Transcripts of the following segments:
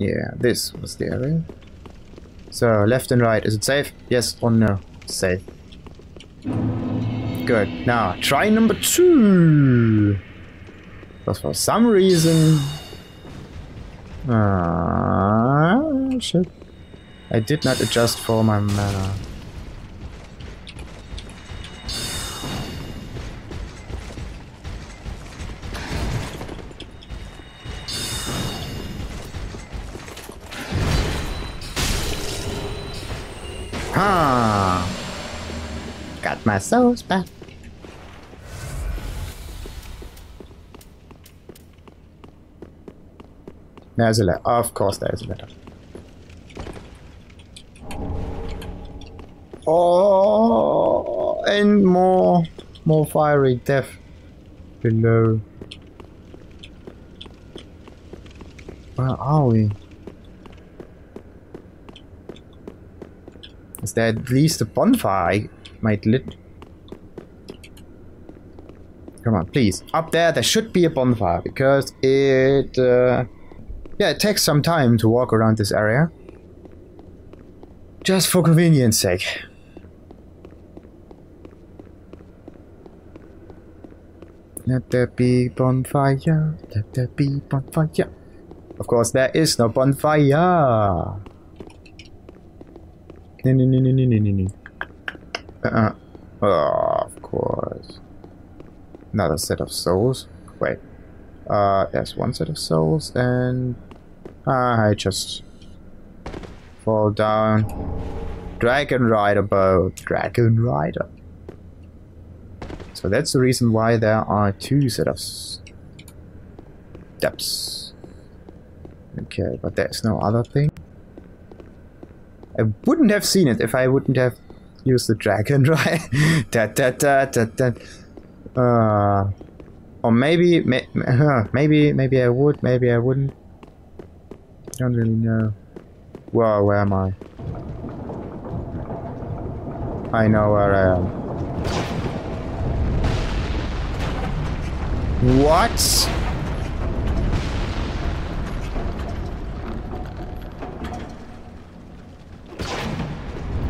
Yeah, this was the area. So, left and right, is it safe? Yes or no? Safe. Good. Now, try number two. Because for some reason... Ah, shit. I did not adjust for my mana. Ah, got my souls back. There's a letter. Of course, there's a letter. Oh, and more, more fiery death below. Where are we? Is there at least a bonfire I might lit? Come on, please. Up there, there should be a bonfire because it, uh, yeah, it takes some time to walk around this area. Just for convenience sake. Let there be bonfire, let there be bonfire. Of course, there is no bonfire. No, no, no, no, no, no, no. Uh-uh. Oh, of course. Another set of souls. Wait. Uh, there's one set of souls and... Ah, I just... Fall down. Dragon Rider boat. Dragon Rider. So that's the reason why there are two set of steps. Okay, but there's no other thing. I wouldn't have seen it if I wouldn't have used the dragon, right? da, da, da, da, da. Uh, or maybe, may, maybe, maybe I would, maybe I wouldn't. Don't really know. Whoa, where am I? I know where I am. What?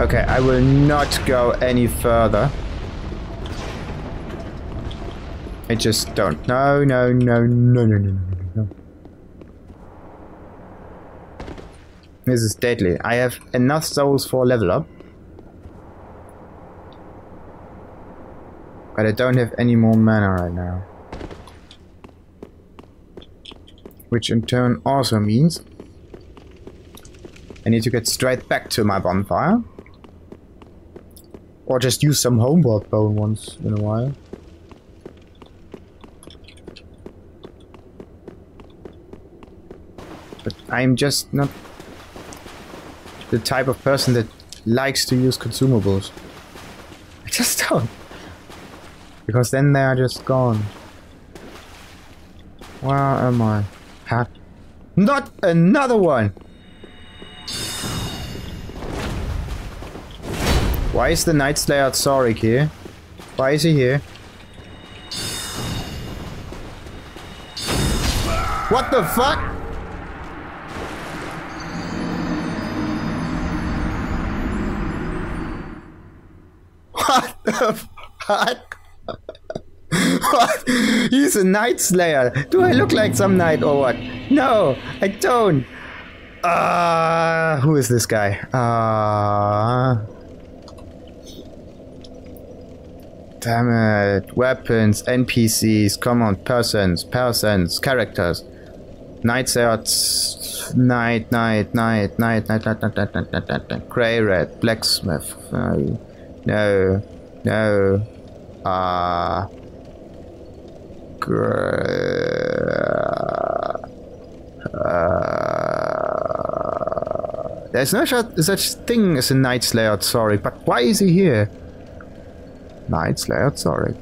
Okay, I will not go any further. I just don't. No, no, no, no, no, no, no, no. This is deadly. I have enough souls for level up. But I don't have any more mana right now. Which in turn also means I need to get straight back to my bonfire. Or just use some homeward bone once in a while. But I'm just not the type of person that likes to use consumables. I just don't. Because then they are just gone. Where am I? Ha Not another one! Why is the Knight Slayer Tsorig here? Why is he here? What the fuck? What the fuck? what? He's a Knight Slayer. Do I look like some knight or what? No, I don't. Uh, who is this guy? Uh, Damn it. Weapons, NPCs, come on, persons, persons, characters. Knights out. Knight, knight, knight, knight, knight, knight, knight, knight, knight, knight, knight, Greirat, blacksmith. No, no, no. Ah. Uh, uh, there's no such thing as a Knight Slayer, sorry, but why is he here? Knight Slayer, sorry.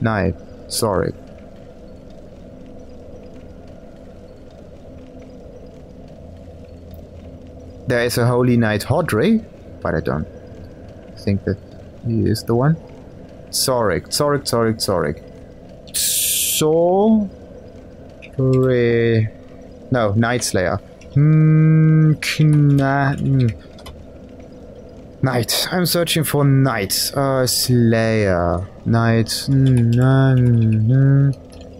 Night, sorry. There is a Holy Knight Hodri, but I don't think that he is the one. Tsorig, Tsorig, Tsorig. Sorry. No, Knight Slayer. Hmm, hmm. Night. I'm searching for Night. Uh, Slayer. Night.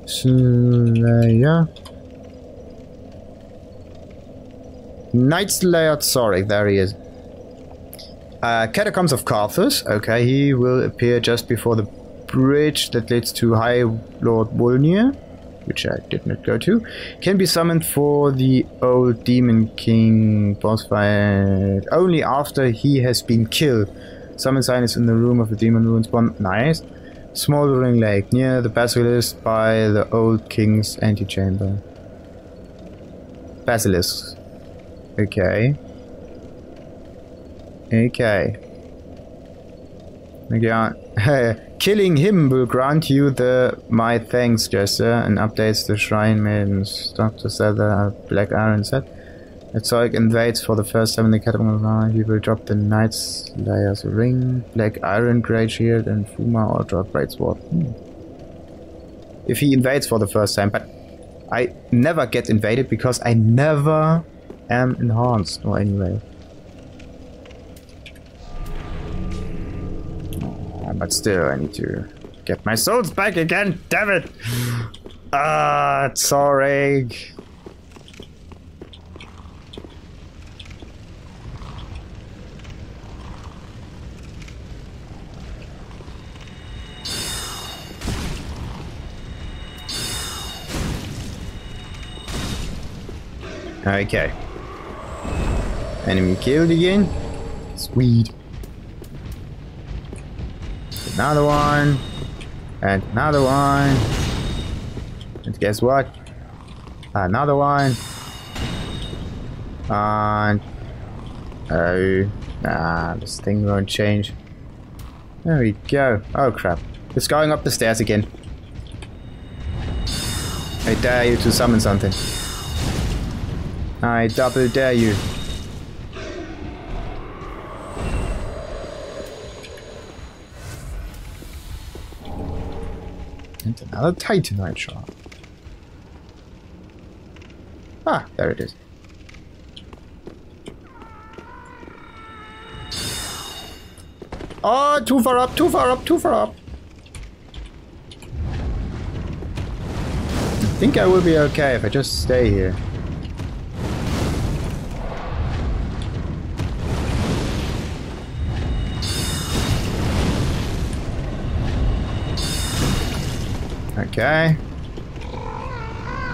Slayer. Knight Slayer Sorry, there he is. Uh, Catacombs of Carthus. Okay, he will appear just before the bridge that leads to High Lord Wolnir, which I did not go to. Can be summoned for the old Demon King boss fight only after he has been killed. Summon sign is in the room of the Demon Ruins Bomb. Nice. Smoldering Lake, near the Basilisk by the old King's antechamber. Basilisk. Okay. Okay. Yeah. Killing him will grant you the my thanks gesture and updates the shrine maidens. Dr. sell the black iron set. If Zoic invades for the first time in the catacomb, he will drop the Knight Slayer's ring, black iron, great shield, and Fuma or drop great sword. Hmm. If he invades for the first time, but I never get invaded because I never am enhanced, or anyway. But still, I need to get my souls back again. Damn it! Ah, uh, sorry. Okay. Enemy killed again. Sweet another one, and another one, and guess what? Another one, and oh, nah, this thing won't change. There we go. Oh crap! It's going up the stairs again. I dare you to summon something. I double dare you. Another Titanite shard. Ah, there it is. Oh, too far up, too far up, too far up. I think I will be okay if I just stay here. Okay.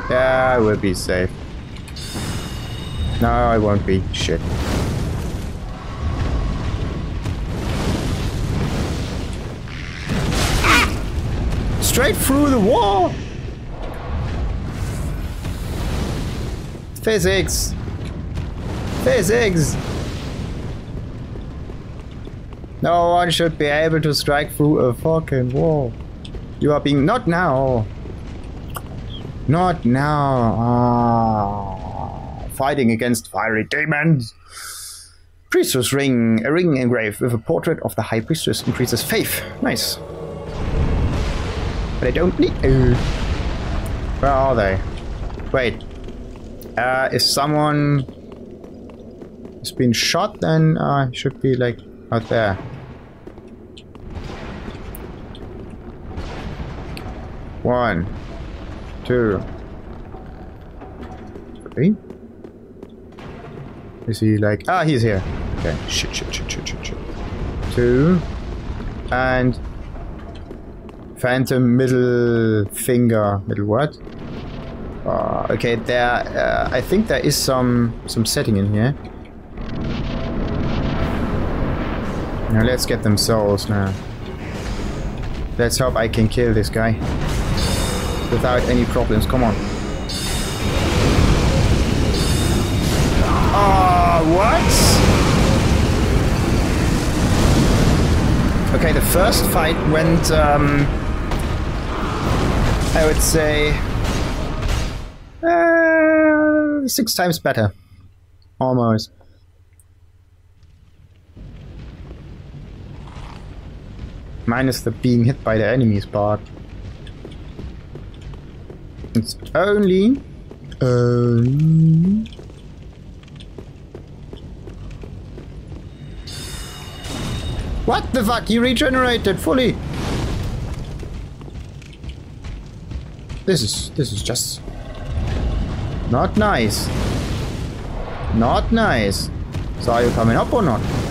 Yeah, I will be safe. No, I won't be. Shit. Straight through the wall! Physics! Physics! No one should be able to strike through a fucking wall. You are being... Not now! Not now! Ah, fighting against fiery demons! Priestess ring. A ring engraved with a portrait of the High Priestess increases faith. Nice. But I don't need... Uh, where are they? Wait. Uh, if someone has been shot, then uh, should be like out there. One, two, three. Is he like... Ah, he's here. Okay. Shit, shit, shit, shit, shit, shit. Two. And... Phantom middle finger. Middle what? Uh, okay, there... Uh, I think there is some, some setting in here. Now let's get them souls now. Let's hope I can kill this guy without any problems. Come on. Ah, uh, what? Okay, the first fight went, um, I would say, uh, six times better. Almost. Minus the being hit by the enemies part. It's only Um, what the fuck? You regenerated fully. This is this is just not nice. Not nice. So are you coming up or not?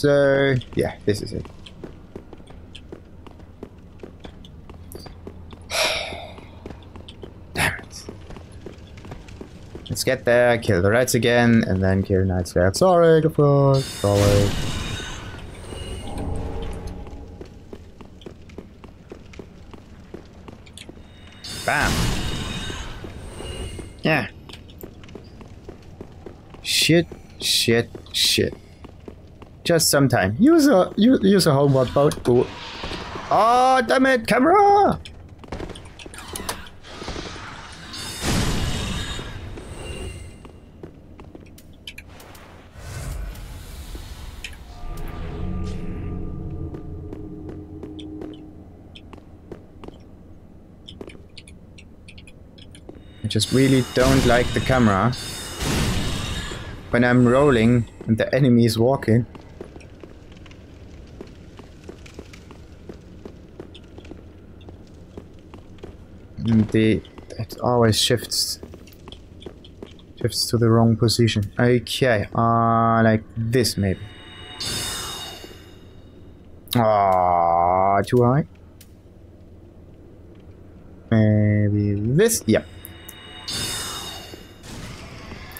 So, yeah, this is it. Damn it. Let's get there, kill the rats again, and then kill Knight Slayer. Sorry, the fuck. Sorry. Bam. Yeah. Shit, shit, shit. Just sometime. Use a use, use a homeward bone. Oh, oh damn it, camera! I just really don't like the camera when I'm rolling and the enemy is walking. And the it always shifts shifts to the wrong position. Okay, uh like this maybe. Ah, too high. Maybe this. Yep.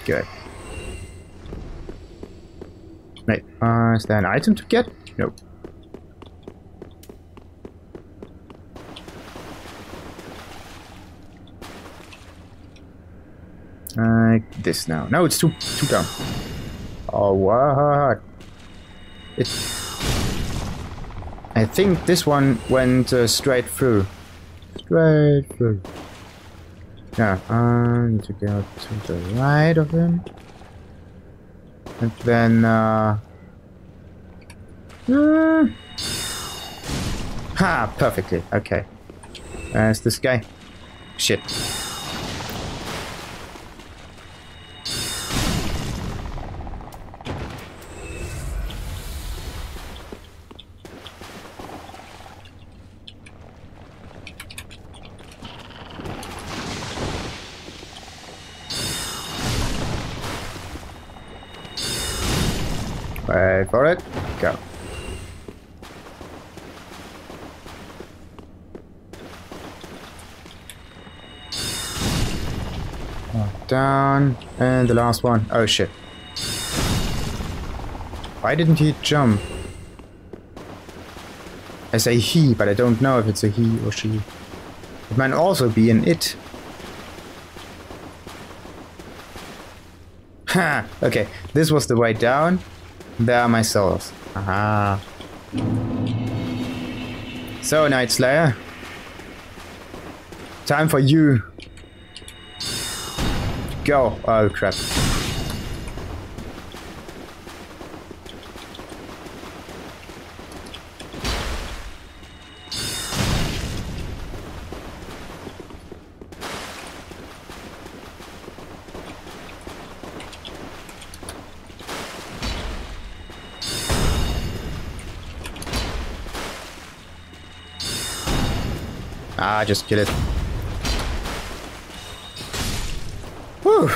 Good. Wait, uh, is there an item to get? Nope. Like this now. No, it's too too down. Oh what? It. I think this one went uh, straight through. Straight through. Yeah, I need to go to the right of him. And then, uh... uh ha! Perfectly. Okay. There's this guy. Shit. Wait for it. Go. Down. And the last one. Oh shit. Why didn't he jump? I say he, but I don't know if it's a he or she. It might also be an it. Ha! Okay, this was the way down. There are my souls. Aha. So, Knight Slayer. Time for you. Go. Oh, crap. Ah, just kill it. Whew.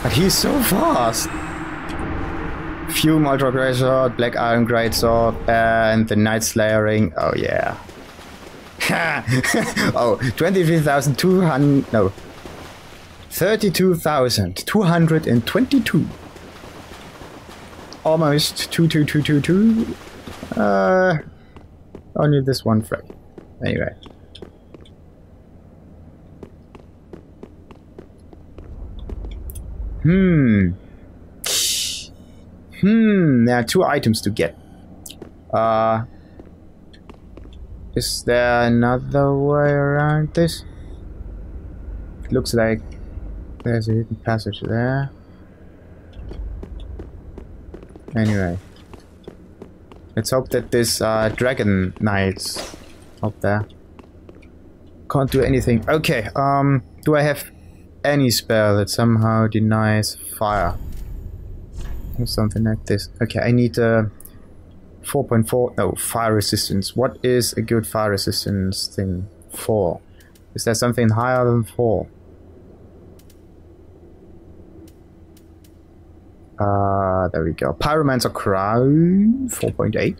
But he's so fast. Fume Ultra Great Sword, Black Iron Great Sword, and the Knight Slayer Ring. Oh yeah. oh, 23,200. No. 32,222. Almost 2222. Uh, only this one frag. Anyway. Hmm. Hmm, there are two items to get. Uh, is there another way around this? Looks like There's a hidden passage there. Anyway. Let's hope that this uh, Dragon Knight's up there. Can't do anything. Okay, um, do I have any spell that somehow denies fire? Or something like this. Okay, I need uh, 4.4, no, fire resistance. What is a good fire resistance thing? 4. Is there something higher than 4? Uh, there we go. Pyromancer Crown, 4.8.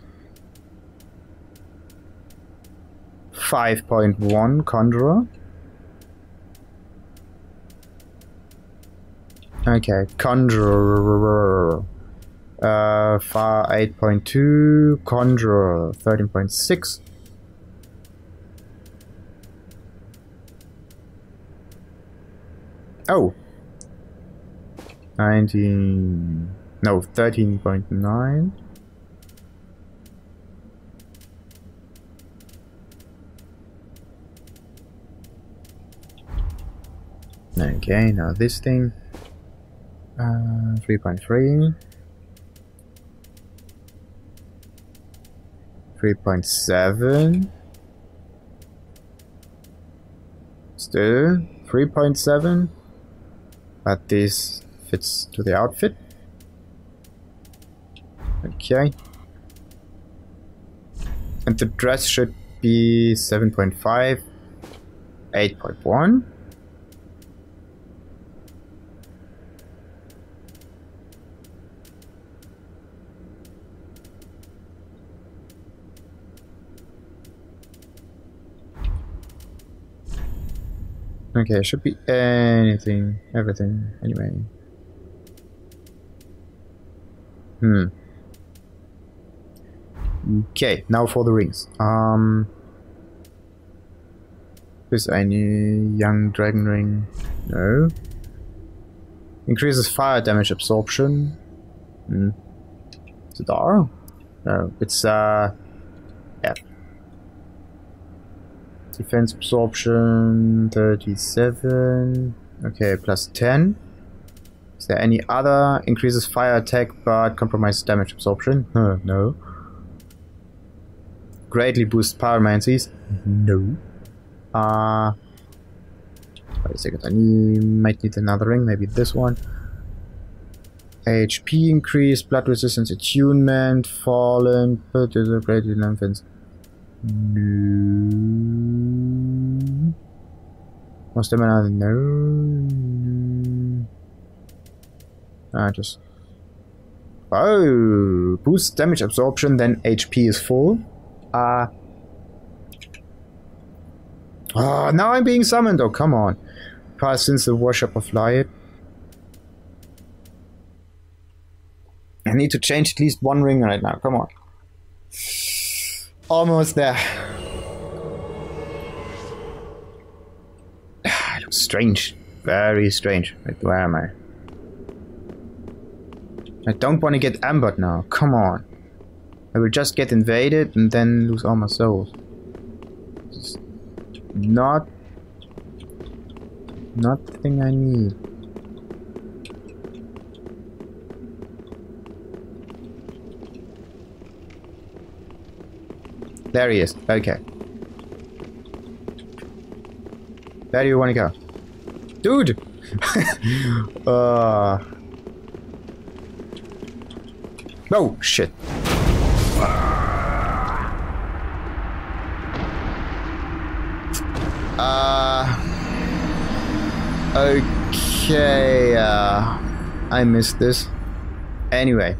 5.1 Conjurer. Okay, Conjurer. Uh, Far 8.2, Conjurer 13.6. Oh, 19 no 13.9 okay now this thing uh 3.3 3.7 still 3.7 but this fits to the outfit. Okay. And the dress should be 7.5, 8.1. Okay, it should be anything, everything, anyway. Hmm. Okay, now for the rings. Um, is any young dragon ring? No. Increases fire damage absorption. Hmm. Is it R? No, it's uh Defense absorption 37. Okay, plus 10. Is there any other? Increases fire attack but compromises damage absorption? Huh, no. Greatly boosts pyromancies? No. Uh, wait a second, I need, might need another ring, maybe this one. HP increase, blood resistance, attunement, fallen, but is a great infants. No. More stamina, no. Ah, just... Oh! Boost damage absorption, then HP is full. Ah. Uh, oh, now I'm being summoned! Oh, come on. Pass since the worship of light. I need to change at least one ring right now, come on. Almost there. strange. Very strange. Wait, where am I? I don't want to get embered now. Come on. I will just get invaded and then lose all my souls. Not... Not the thing I need. There he is. Okay. Where do you want to go? Dude! uh... Oh, shit. Uh... Okay, uh... I missed this. Anyway.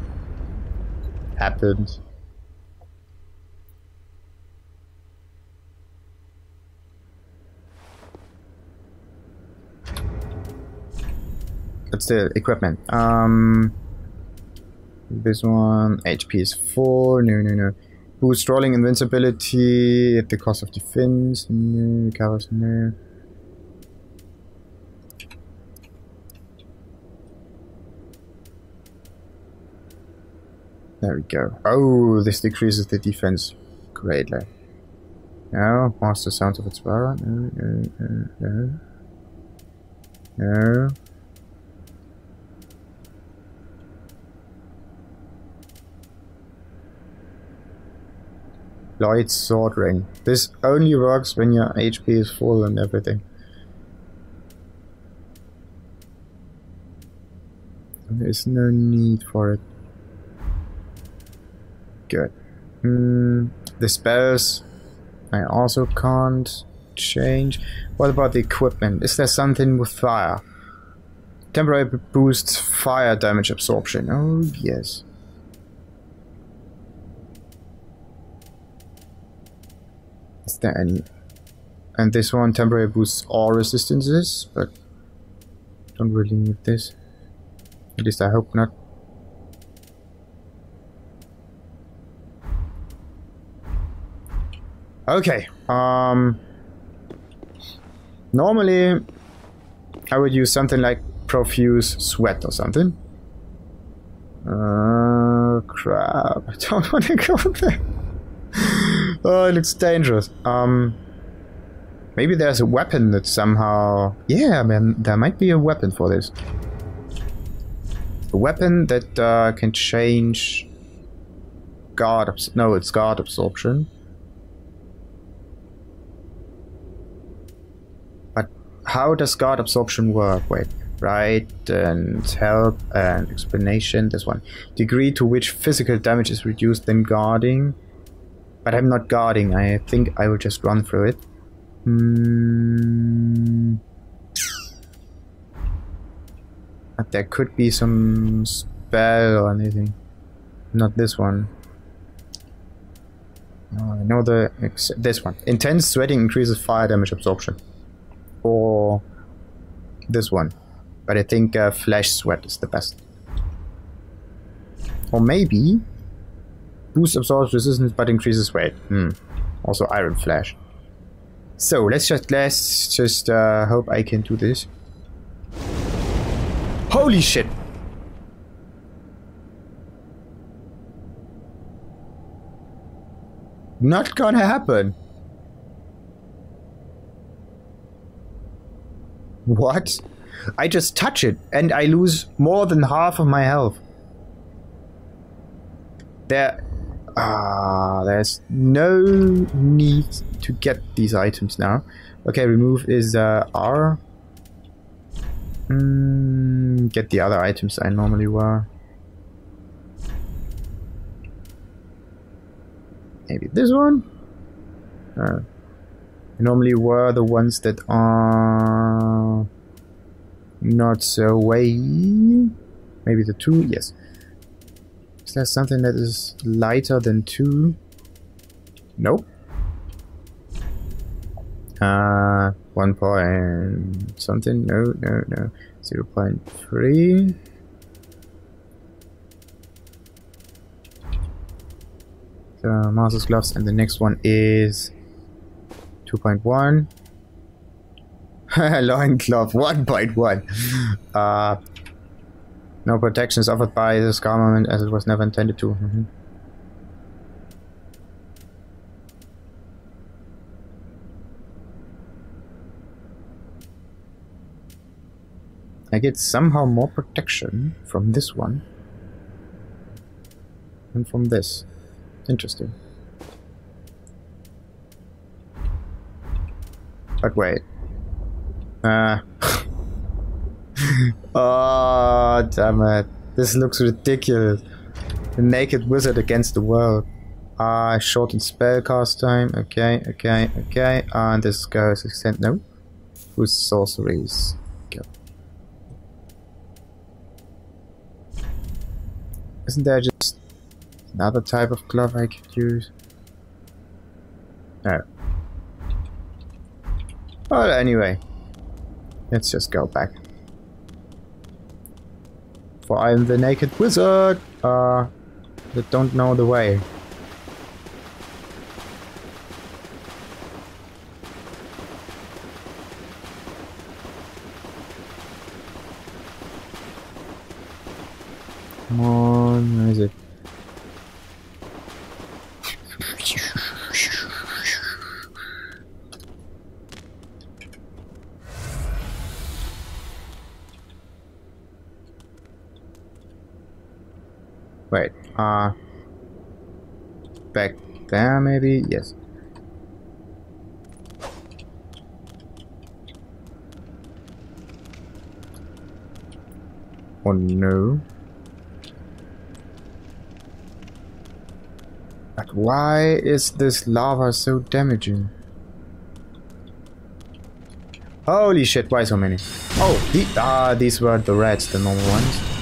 Happened. That's the equipment. Um... This one, HP is 4, no, no, no. Boost rolling invincibility at the cost of defense, no, recovers, no. There we go. Oh, this decreases the defense greatly. No, master sounds of its power. No, no, no, no. No. Lloyd's sword ring. This only works when your HP is full and everything. There is no need for it. Good. Hmm, the spells I also can't change. What about the equipment? Is there something with fire? Temporary boosts fire damage absorption. Oh, yes. Is there any? And this one temporary boosts all resistances, but don't really need this. At least I hope not. Okay. Um. Normally, I would use something like profuse sweat or something. Uh, crap. I don't want to go there. Oh, it looks dangerous. Um, maybe there's a weapon that somehow... Yeah, man, there might be a weapon for this. A weapon that uh, can change guard... No, it's guard absorption. But how does guard absorption work? Wait. Right, and help, and explanation. This one. Degree to which physical damage is reduced when guarding. But I'm not guarding. I think I will just run through it. Hmm. But there could be some spell or anything. Not this one. I know the this one. Intense sweating increases fire damage absorption. Or this one. But I think uh, flash sweat is the best. Or maybe boost absorbs resistance but increases weight. Hmm. Also iron flesh. So let's just let's just uh, hope I can do this. Holy shit! Not gonna happen. What? I just touch it and I lose more than half of my health. There, ah, there's no need to get these items now. Okay, remove is uh, R. Mm, get the other items I normally wear. Maybe this one? Uh, normally wear the ones that are not so way. Maybe the two? Yes. Is there something that is lighter than two? Nope. Uh, one point something? No, no, no. 0.3. The Master's Gloves, and the next one is 2.1. Loin glove 1.1. Uh, no protection is offered by this government as it was never intended to. Mm -hmm. I get somehow more protection from this one than from this. Interesting. But wait. Uh. oh, damn it. This looks ridiculous. The naked wizard against the world. Ah, uh, shortened spellcast time. Okay, okay, okay. And this goes extend. No. Whose sorceries? Go. Isn't there just another type of glove I could use? No. Well, anyway. Let's just go back. For I am the naked wizard, uh, that don't know the way. Come on, where is it? There, maybe? Yes. Oh no. But why is this lava so damaging? Holy shit, why so many? Oh, the, ah, these were the rats, the normal ones.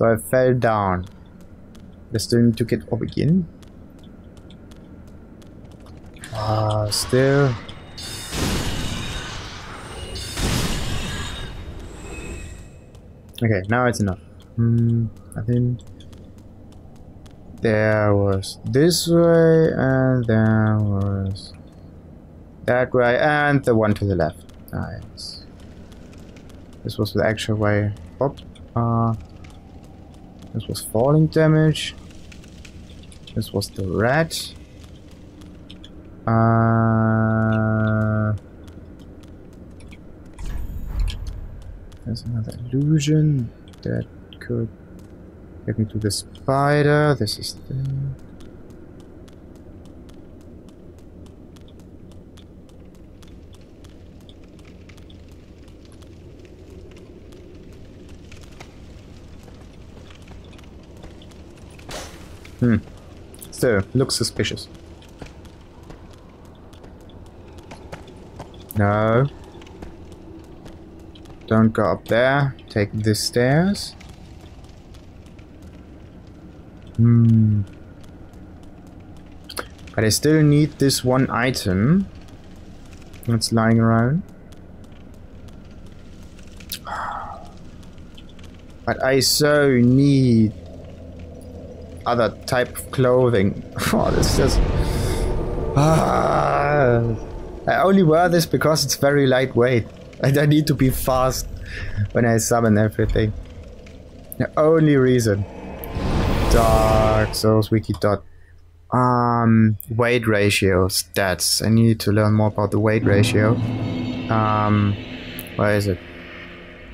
So I fell down. I still need to get up again. Ah, uh, still. Okay, now it's enough. Hmm, I think there was this way and there was that way and the one to the left. Nice. This was the actual way up. Uh, this was falling damage. This was the red. Uh, there's another illusion that could get me to the spider. This is the... Hmm. Still, looks suspicious. No. Don't go up there. Take the stairs. Hmm. But I still need this one item that's lying around. But I so need other type of clothing. oh, this just... Ah. I only wear this because it's very lightweight. And I need to be fast when I summon everything. The only reason. Dark Souls Wiki dot um weight ratio stats. I need to learn more about the weight ratio. Um where is it?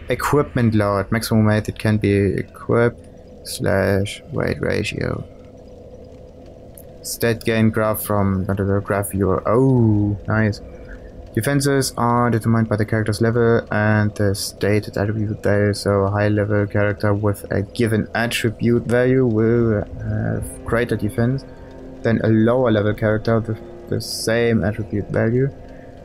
Equipment load. Maximum weight it can be equipped slash weight ratio. Stat gain graph from the graph viewer. Oh, nice. Defenses are determined by the character's level and the stated attribute value. So a high level character with a given attribute value will have greater defense than a lower level character with the same attribute value.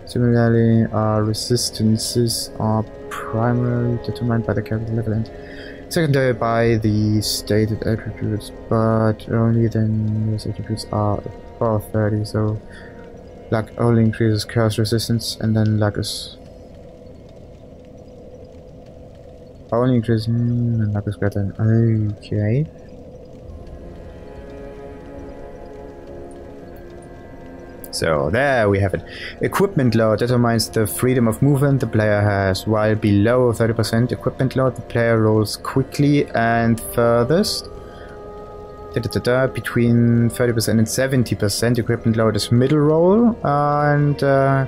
Similarly, uh, resistances are primarily determined by the character level and secondary by the stated attributes, but only then those attributes are above 30, so luck only increases curse resistance, and then luck is only increases mm, and luck is greater. Okay. So there we have it. Equipment load determines the freedom of movement the player has. While below 30% equipment load, the player rolls quickly and furthest. Da, da, da, between 30% and 70% equipment load is middle roll and uh,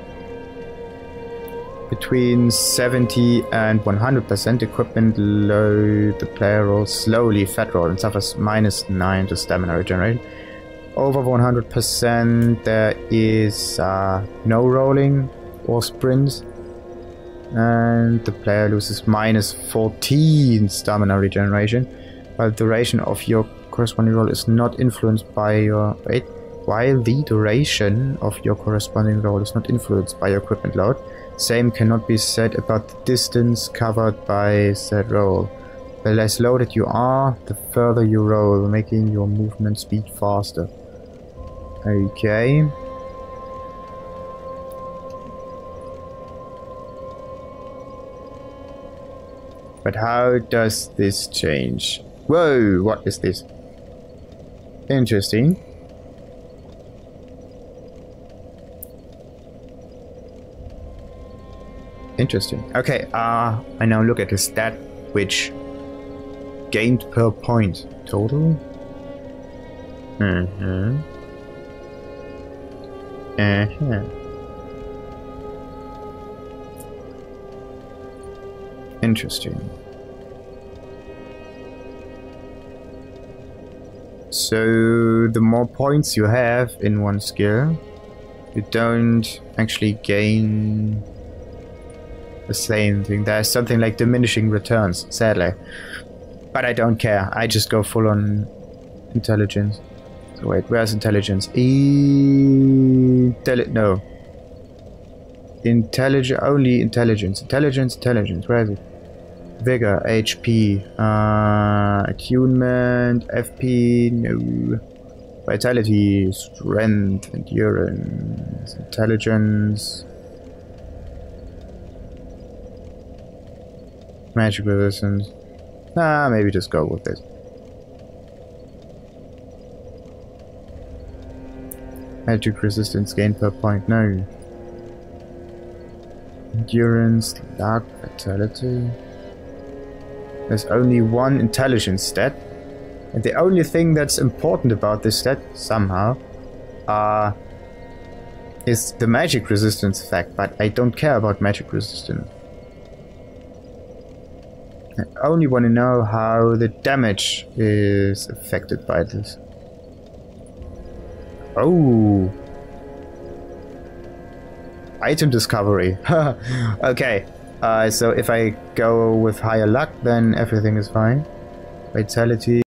between 70 and 100% equipment load the player rolls slowly fat roll and suffers minus 9 to stamina regeneration over 100% there is uh, no rolling or sprints. And the player loses minus 14 stamina regeneration while the duration of your corresponding roll is not influenced by your wait while the duration of your corresponding roll is not influenced by your equipment load? Same cannot be said about the distance covered by said roll. The less loaded you are the further you roll making your movement speed faster Okay. But how does this change? Whoa, what is this? Interesting. Interesting. Okay, uh, I now look at the stat which gained per point total. Mm-hmm. Uh -huh. Interesting. So, the more points you have in one skill, you don't actually gain the same thing. There's something like diminishing returns, sadly. But I don't care. I just go full on intelligence. Wait, where's intelligence? Intelli- no. Intelligence, only intelligence. Intelligence, intelligence. Where is it? Vigor, HP, uh, attunement, FP, no. Vitality, strength, endurance, intelligence. Magic resistance. Nah, maybe just go with this. Magic resistance gain per point, no. Endurance, luck, vitality. There's only one intelligence stat. And the only thing that's important about this stat, somehow, uh, is the magic resistance effect, but I don't care about magic resistance. I only want to know how the damage is affected by this. Oh. Item discovery. okay. Uh, so if I go with higher luck, then everything is fine. Vitality.